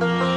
Bye.